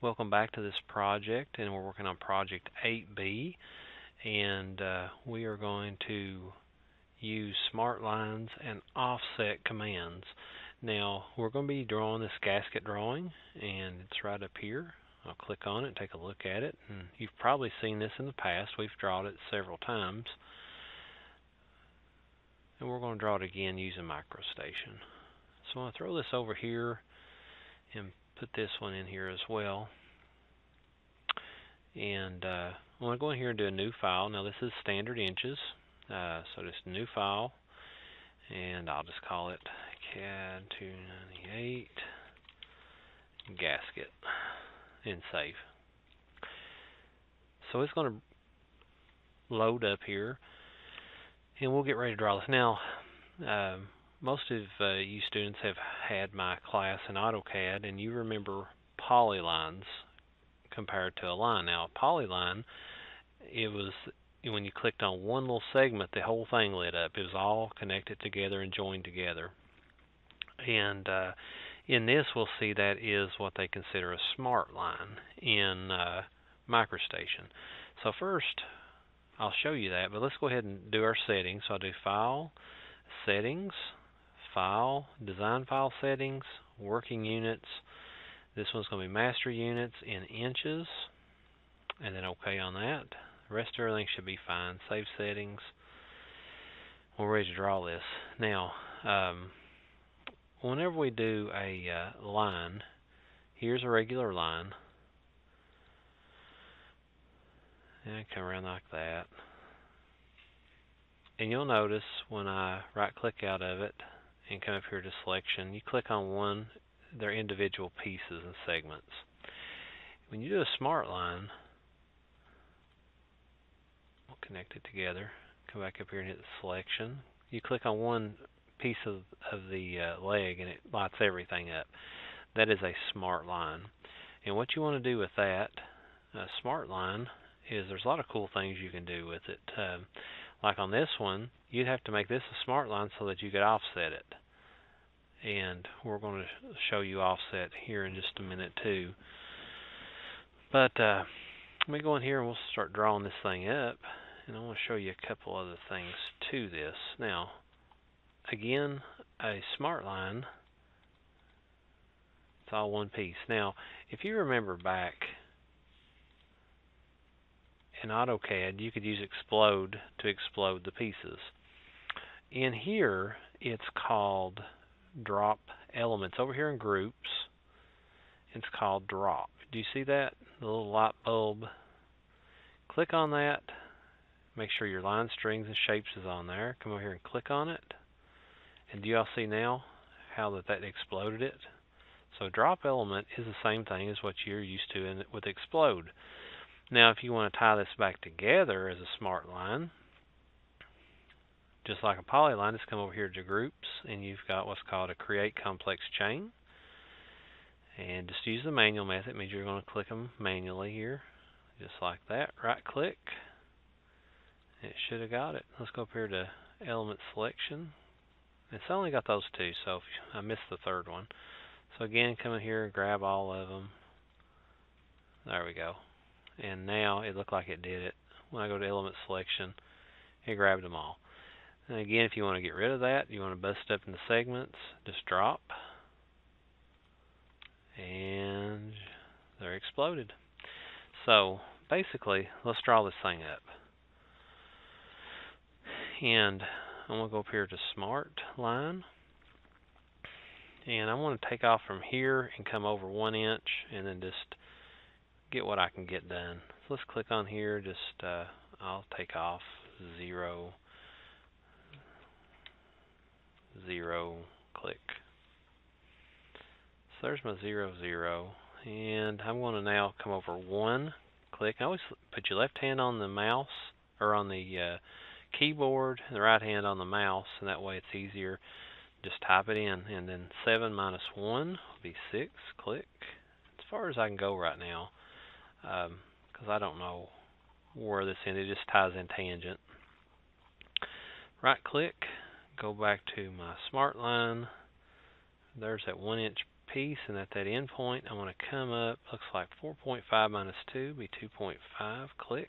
Welcome back to this project and we're working on project 8B and uh, we are going to use smart lines and offset commands. Now we're going to be drawing this gasket drawing and it's right up here. I'll click on it, take a look at it and you've probably seen this in the past. We've drawn it several times. And we're going to draw it again using MicroStation. So to throw this over here and put this one in here as well. And uh, I'm going to go in here and do a new file. Now this is standard inches, uh, so just new file, and I'll just call it CAD 298 gasket and save. So it's going to load up here, and we'll get ready to draw this. Now, um, most of uh, you students have had my class in AutoCAD and you remember polylines compared to a line. Now a polyline, it was when you clicked on one little segment, the whole thing lit up. It was all connected together and joined together. And uh, in this, we'll see that is what they consider a smart line in uh, MicroStation. So first, I'll show you that, but let's go ahead and do our settings. So I'll do File, Settings, File, Design File Settings, Working Units. This one's going to be Master Units in inches, and then OK on that. The rest of everything should be fine. Save Settings. We're ready to draw this. Now, um, whenever we do a uh, line, here's a regular line. And come around like that. And you'll notice when I right click out of it, and come up here to selection, you click on one, they're individual pieces and segments. When you do a smart line, we'll connect it together. Come back up here and hit selection. You click on one piece of, of the uh, leg and it lights everything up. That is a smart line. And what you want to do with that uh, smart line is there's a lot of cool things you can do with it. Um, like on this one, you'd have to make this a smart line so that you could offset it. And we're going to show you offset here in just a minute too. But uh, let me go in here and we'll start drawing this thing up. And I want to show you a couple other things to this. Now, again, a smart line, it's all one piece. Now, if you remember back in AutoCAD, you could use explode to explode the pieces. In here, it's called drop elements. Over here in groups, it's called drop. Do you see that? The little light bulb. Click on that. Make sure your line strings and shapes is on there. Come over here and click on it. And do y'all see now how that, that exploded it? So drop element is the same thing as what you're used to in, with explode. Now, if you want to tie this back together as a smart line, just like a polyline, just come over here to groups, and you've got what's called a create complex chain. And just use the manual method. It means you're going to click them manually here, just like that. Right click. It should have got it. Let's go up here to element selection. It's only got those two, so I missed the third one. So again, come in here and grab all of them. There we go and now it looked like it did it. When I go to element selection, it grabbed them all. And again, if you want to get rid of that, you want to bust up into segments, just drop, and they're exploded. So basically, let's draw this thing up. And I'm going to go up here to Smart Line. And I want to take off from here and come over one inch and then just get what I can get done. So let's click on here, just uh, I'll take off zero, zero, click. So there's my zero, zero. And I'm going to now come over one, click. I always put your left hand on the mouse, or on the uh, keyboard, and the right hand on the mouse, and that way it's easier. Just type it in, and then 7 minus 1 will be 6, click. As far as I can go right now because um, I don't know where this ended. It just ties in tangent. Right click, go back to my smart line. There's that one inch piece, and at that end point, I want to come up, looks like 4.5 minus 2 be 2.5. Click.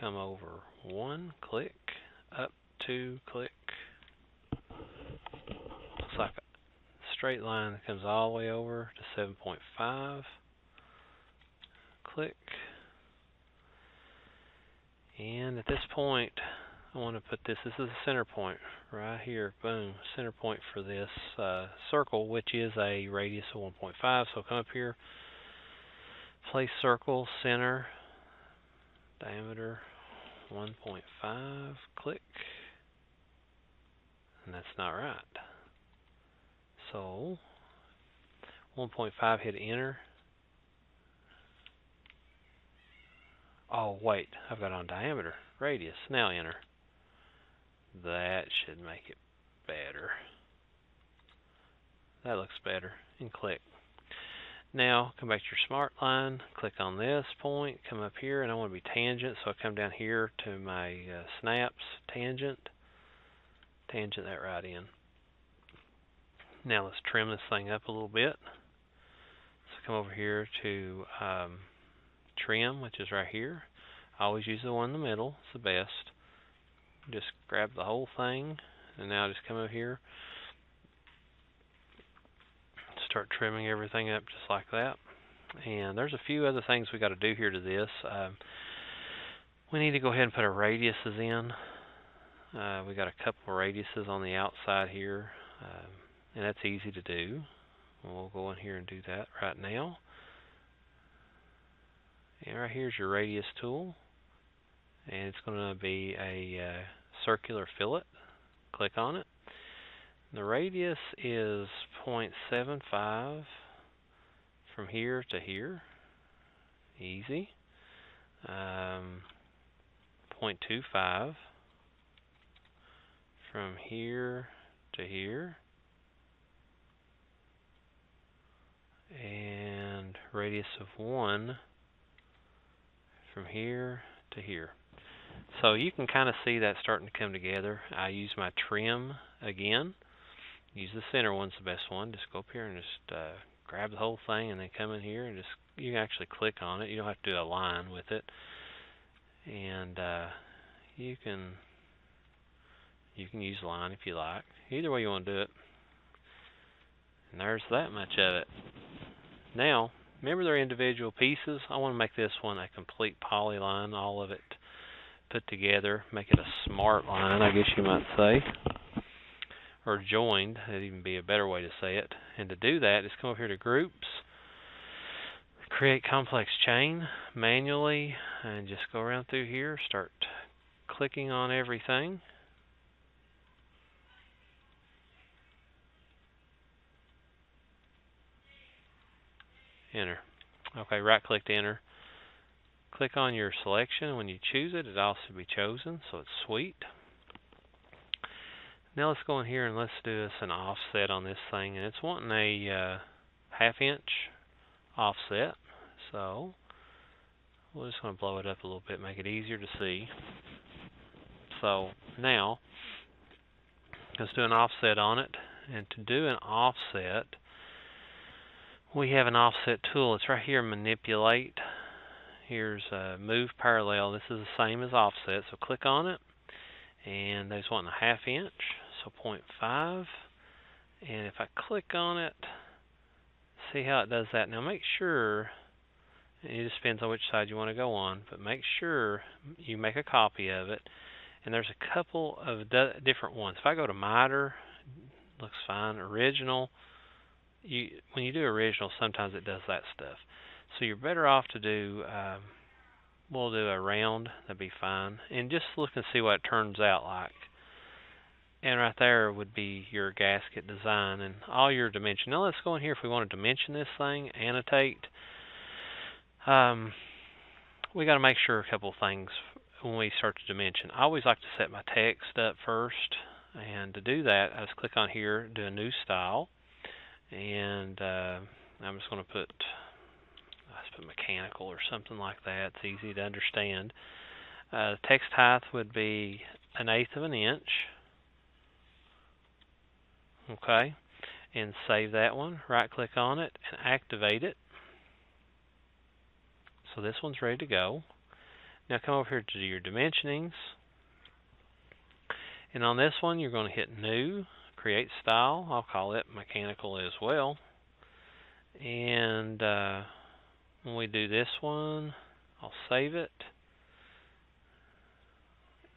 Come over 1. Click. Up 2. Click. Looks like a straight line that comes all the way over to 7.5. Click. And at this point, I want to put this, this is the center point right here, boom, center point for this uh, circle, which is a radius of 1.5. So come up here, place circle, center, diameter 1.5, click, and that's not right. So 1.5, hit enter. Oh wait, I've got on diameter, radius, now enter. That should make it better. That looks better. And click. Now, come back to your smart line, click on this point, come up here, and I want to be tangent, so I come down here to my uh, snaps, tangent, tangent that right in. Now let's trim this thing up a little bit. So come over here to um, trim, which is right here. I always use the one in the middle, it's the best. Just grab the whole thing and now just come over here. Start trimming everything up just like that. And there's a few other things we got to do here to this. Um, we need to go ahead and put our radiuses in. Uh, we got a couple of radiuses on the outside here um, and that's easy to do. We'll go in here and do that right now and right here's your radius tool and it's going to be a uh, circular fillet. Click on it. The radius is 0.75 from here to here. Easy. Um, 0.25 from here to here. And radius of 1 from here to here. So you can kind of see that starting to come together. I use my trim again. Use the center one's the best one. Just go up here and just uh, grab the whole thing and then come in here and just you can actually click on it. You don't have to do a line with it. And uh, you can you can use line if you like. Either way you want to do it. And there's that much of it. Now, remember they're individual pieces. I want to make this one a complete polyline, all of it put together, make it a smart line, I guess you might say, or joined, that'd even be a better way to say it. And to do that, just come up here to groups, create complex chain manually, and just go around through here, start clicking on everything. Enter. Okay, right click to enter. Click on your selection. When you choose it, it also be chosen, so it's sweet. Now let's go in here and let's do us an offset on this thing. And it's wanting a uh, half inch offset. So we're just going to blow it up a little bit, make it easier to see. So now let's do an offset on it. And to do an offset, we have an offset tool. It's right here, manipulate here's uh, move parallel. This is the same as offset, so click on it. And there's one and a half inch, so 0.5. And if I click on it, see how it does that. Now make sure, it just depends on which side you want to go on, but make sure you make a copy of it. And there's a couple of different ones. If I go to miter, looks fine. Original, you when you do original, sometimes it does that stuff. So you're better off to do, um, we'll do a round, that'd be fine. And just look and see what it turns out like. And right there would be your gasket design and all your dimension. Now let's go in here if we want to dimension this thing, annotate. Um, we got to make sure a couple things when we start to dimension. I always like to set my text up first. And to do that, I just click on here, do a new style. And uh, I'm just going to put put mechanical or something like that. It's easy to understand. Uh, text height would be an eighth of an inch. Okay, and save that one. Right click on it and activate it. So this one's ready to go. Now come over here to your dimensionings. And on this one, you're going to hit New, Create Style. I'll call it Mechanical as well. And uh, when we do this one, I'll save it.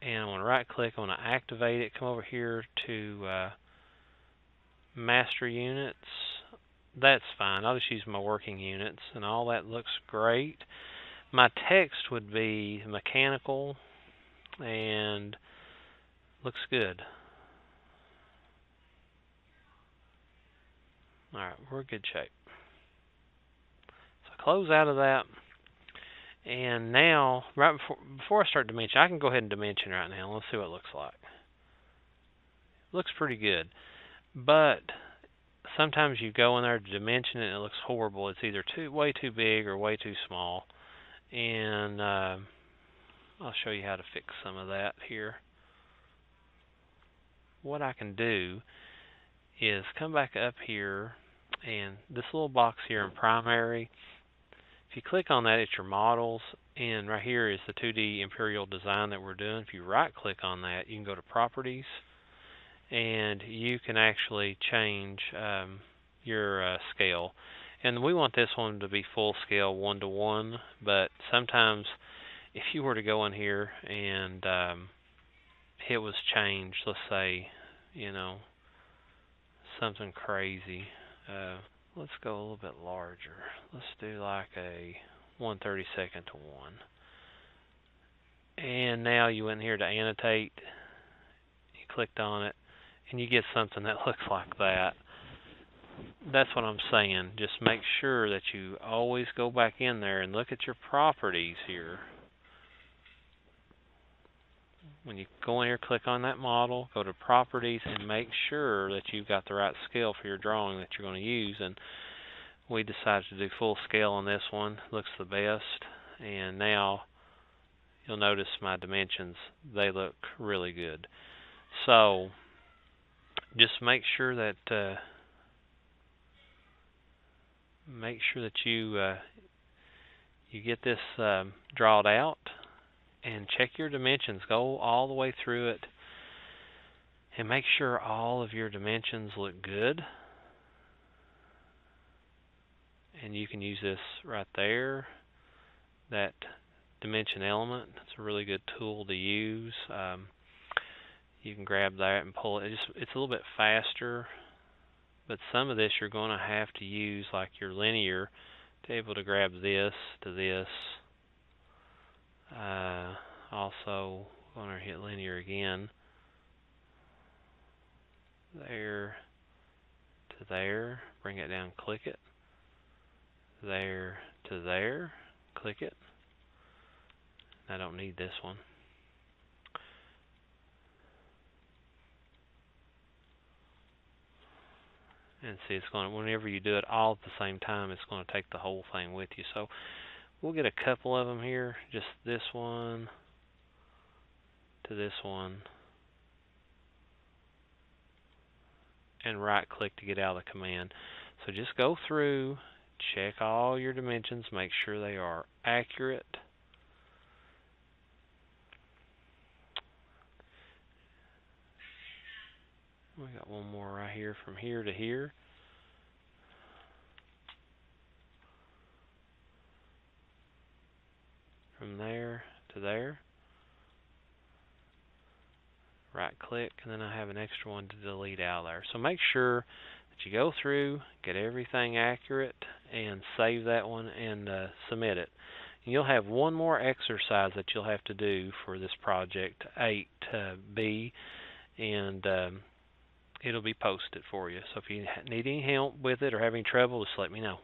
And I'm going to right click, I'm going to activate it, come over here to uh, Master Units. That's fine, I'll just use my working units, and all that looks great. My text would be mechanical and looks good. Alright, we're in good shape. So close out of that. And now, right before before I start dimension, I can go ahead and dimension right now. Let's see what it looks like. looks pretty good. But sometimes you go in there to dimension it and it looks horrible. It's either too way too big or way too small. And uh, I'll show you how to fix some of that here. What I can do is come back up here and this little box here in primary if you click on that, it's your models, and right here is the 2D Imperial design that we're doing. If you right click on that, you can go to properties, and you can actually change um, your uh, scale. And we want this one to be full scale, one to one, but sometimes if you were to go in here and um, it was changed, let's say, you know, something crazy. Uh, let's go a little bit larger. Let's do like a 132nd to 1. And now you went here to annotate. You clicked on it, and you get something that looks like that. That's what I'm saying. Just make sure that you always go back in there and look at your properties here. When you go in here, click on that model, go to properties, and make sure that you've got the right scale for your drawing that you're going to use. And we decided to do full scale on this one. Looks the best. And now you'll notice my dimensions. They look really good. So just make sure that uh, make sure that you uh, you get this um, drawed out and check your dimensions. Go all the way through it and make sure all of your dimensions look good. And you can use this right there, that dimension element. It's a really good tool to use. Um, you can grab that and pull it. It's, it's a little bit faster, but some of this you're going to have to use like your linear to be able to grab this to this uh, also, going to hit linear again. There to there, bring it down, click it. There to there, click it. I don't need this one. and see it's going to whenever you do it all at the same time it's going to take the whole thing with you so we'll get a couple of them here. Just this one to this one. And right click to get out of the command. So just go through check all your dimensions make sure they are accurate. We got one more right here from here to here from there to there. Right click and then I have an extra one to delete out there. So make sure that you go through, get everything accurate and save that one and uh, submit it. And you'll have one more exercise that you'll have to do for this project 8B and um, it'll be posted for you. So if you need any help with it or have any trouble, just let me know.